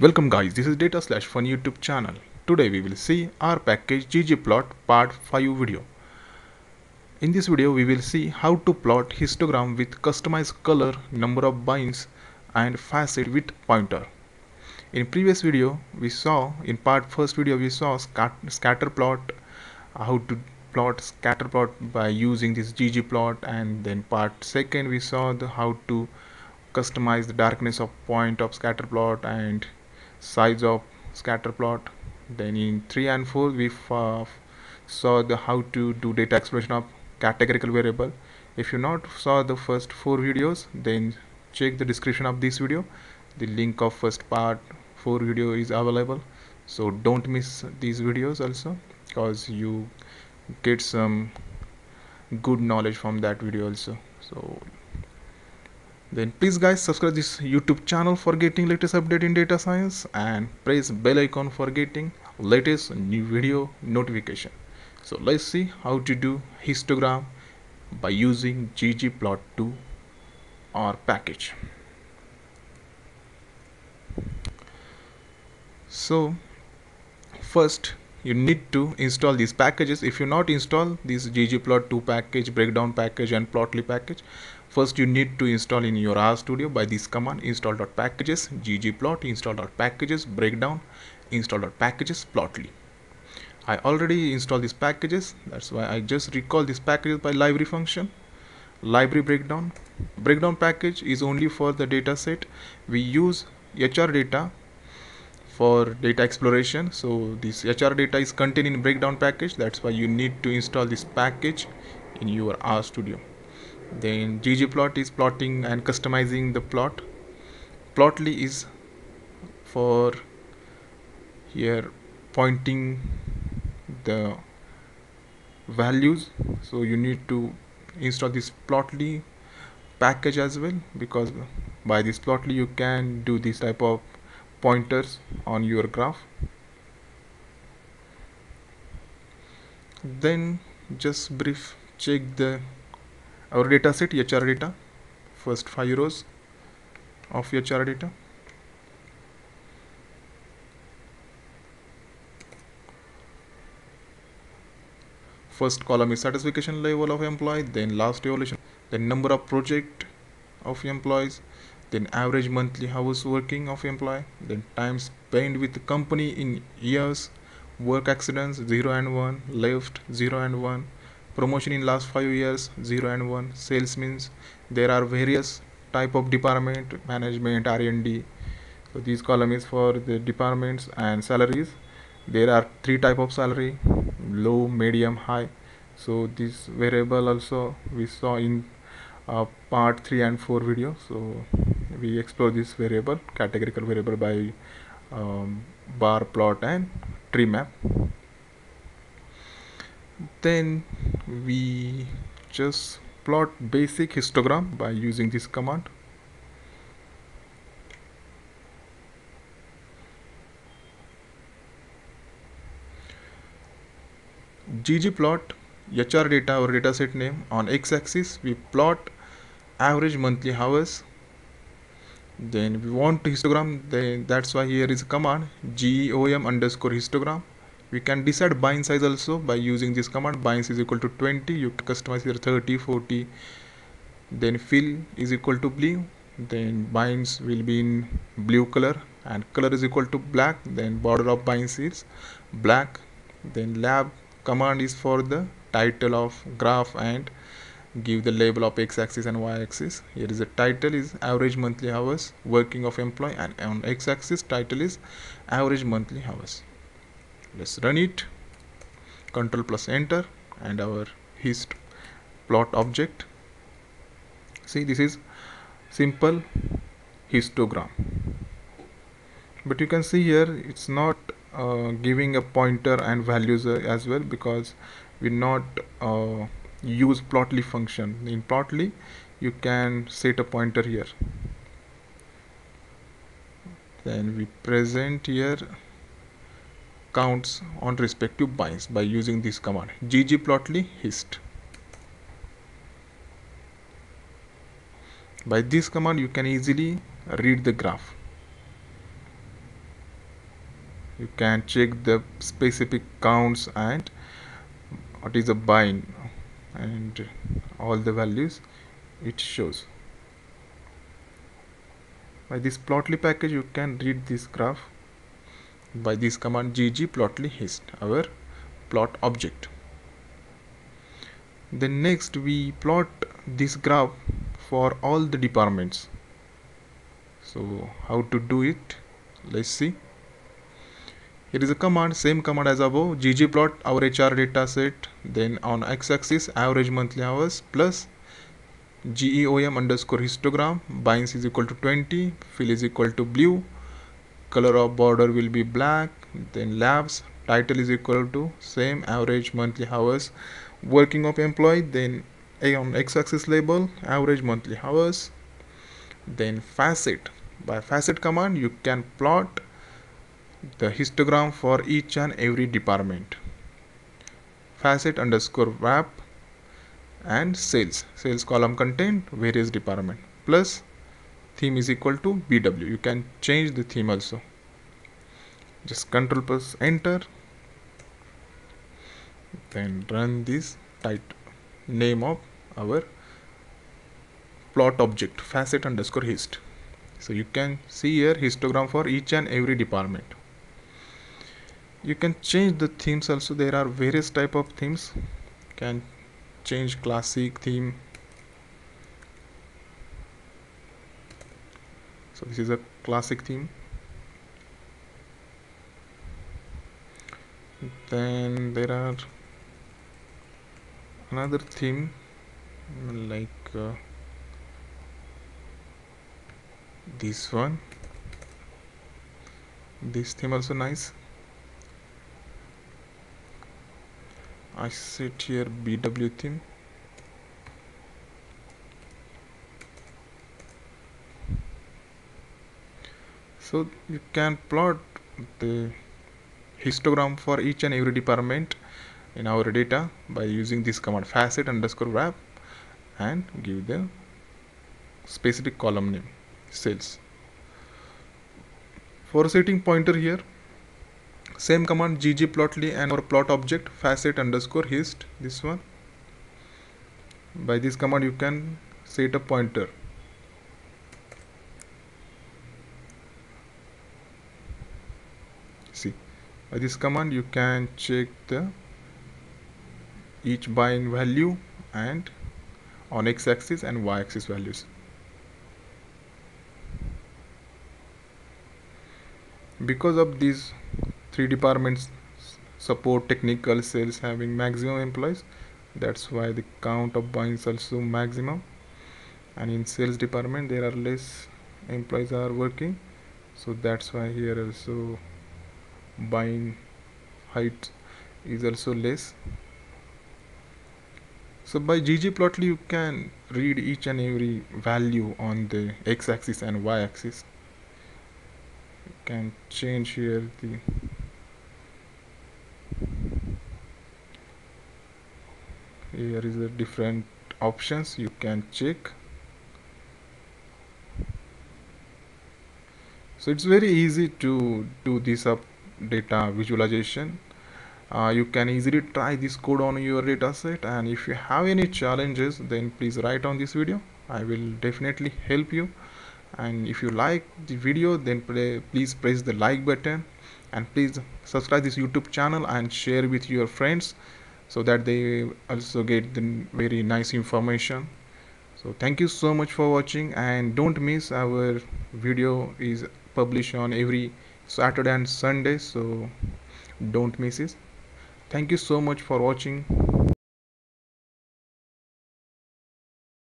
Welcome guys, this is Data Slash Fun YouTube channel. Today we will see R package ggplot part 5 video. In this video we will see how to plot histogram with customized color, number of bins and facet with pointer. In previous video we saw, in part first video we saw scat scatter plot, how to plot scatter plot by using this ggplot and then part second we saw the how to customize the darkness of point of scatter plot and size of scatter plot. Then in 3 and 4 we saw the how to do data exploration of categorical variable. If you not saw the first four videos then check the description of this video. The link of first part 4 video is available. So don't miss these videos also because you get some good knowledge from that video also. So then please guys subscribe this youtube channel for getting latest update in data science and press bell icon for getting latest new video notification. So let's see how to do histogram by using ggplot2 R package. So first you need to install these packages. If you not install this ggplot2 package breakdown package and plotly package First you need to install in your RStudio by this command install.packages ggplot install.packages breakdown install.packages plotly. I already installed these packages. That's why I just recall these packages by library function. Library breakdown. Breakdown package is only for the data set. We use HR data for data exploration. So this HR data is contained in breakdown package. That's why you need to install this package in your RStudio then ggplot is plotting and customizing the plot. Plotly is for here pointing the values. So you need to install this plotly package as well because by this plotly you can do this type of pointers on your graph. Then just brief check the our data set HR data first five rows of HR data. First column is satisfaction level of employee then last evaluation then number of project of employees then average monthly hours working of employee. Then time spent with the company in years work accidents 0 and 1 left 0 and 1 promotion in last five years 0 and 1 sales means there are various type of department management r&d so this column is for the departments and salaries. There are three type of salary low medium high. So this variable also we saw in uh, part 3 and 4 video. So we explore this variable categorical variable by um, bar plot and tree map. Then we just plot basic histogram by using this command. Ggplot HR data or dataset name. On x-axis we plot average monthly hours then we want histogram then that's why here is a command geom underscore histogram. We can decide bin size also by using this command. bins is equal to 20 you can customize here 30 40 then fill is equal to blue then bins will be in blue color and color is equal to black then border of bins is black. Then lab command is for the title of graph and give the label of x-axis and y-axis. Here is the title is average monthly hours working of employee and on x-axis title is average monthly hours. Let's run it. Control plus enter and our hist plot object. See this is simple histogram. But you can see here it's not uh, giving a pointer and values uh, as well because we not uh, use plotly function in plotly you can set a pointer here then we present here counts on respective bins by using this command ggplotly hist. By this command you can easily read the graph. you can check the specific counts and what is the buying and all the values it shows. By this plotly package you can read this graph. By this command gg plotly our plot object. Then next we plot this graph for all the departments. So how to do it? Let's see here is a command same command as above. Ggplot our hr data set then on x-axis average monthly hours plus geom underscore histogram. bins is equal to 20 fill is equal to blue. Color of border will be black then labs. Title is equal to same average monthly hours. Working of employee then a on x-axis label average monthly hours. Then facet. By facet command you can plot the histogram for each and every department. Facet underscore wrap and sales. Sales column contain various department. Plus theme is equal to bw you can change the theme also. Just control plus enter. Then run this type name of our plot object facet underscore hist. So you can see here histogram for each and every department you can change the themes also. There are various type of themes. Can change classic theme. So this is a classic theme. Then there are another theme like uh, this one. This theme also nice I set here BW theme. So you can plot the histogram for each and every department in our data by using this command facet underscore wrap and give the specific column name sales for setting pointer here same command ggplotly and our plot object facet underscore hist this one. By this command you can set a pointer. See by this command you can check the each buying value and on x-axis and y-axis values. Because of these three departments support technical sales having maximum employees. That's why the count of buying is also maximum. And in sales department there are less employees are working. So that's why here also buying height is also less. So by ggplotly you can read each and every value on the x-axis and y-axis you can change here the here is the different options. You can check. So it's very easy to do this up data visualization. Uh, you can easily try this code on your dataset and if you have any challenges then please write on this video. I will definitely help you. And if you like the video then play, please press the like button. And please subscribe this youtube channel and share with your friends so that they also get the very nice information. So thank you so much for watching and don't miss our video is published on every saturday and sunday so don't miss it. Thank you so much for watching